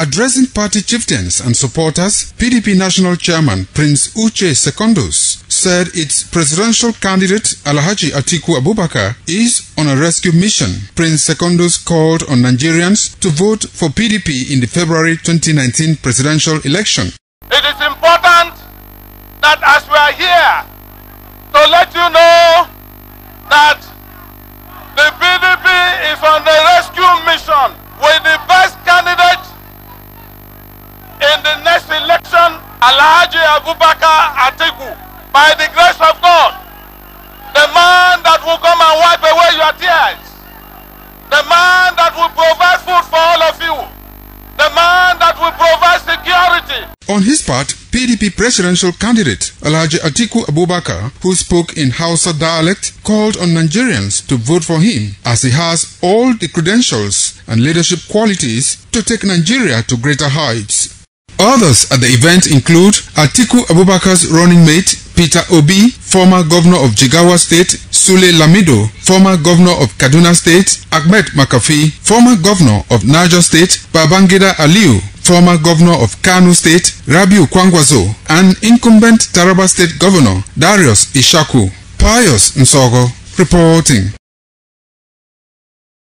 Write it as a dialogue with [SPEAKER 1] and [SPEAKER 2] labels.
[SPEAKER 1] Addressing party chieftains and supporters, PDP National Chairman Prince Uche Secondus said its presidential candidate Alhaji Atiku Abubakar is on a rescue mission. Prince Secondus called on Nigerians to vote for PDP in the February 2019 presidential election.
[SPEAKER 2] It is important that as we are here to let you know in the next election, Alhaji Abubakar Atiku, by the grace of God, the man that will come and wipe away your tears, the man that will provide food for all of you, the man that will provide security.
[SPEAKER 1] On his part, PDP presidential candidate Alhaji Atiku Abubakar, who spoke in Hausa dialect, called on Nigerians to vote for him as he has all the credentials and leadership qualities to take Nigeria to greater heights. Others at the event include Atiku Abubakar's running mate Peter Obi, former governor of Jigawa State, Sule Lamido, former governor of Kaduna State, Ahmed Makafi, former governor of Niger State, Babangida Aliu, former governor of Kano State, Rabiu Kwangwazo, and incumbent Taraba State governor, Darius Ishaku. Pius Nsogo, reporting.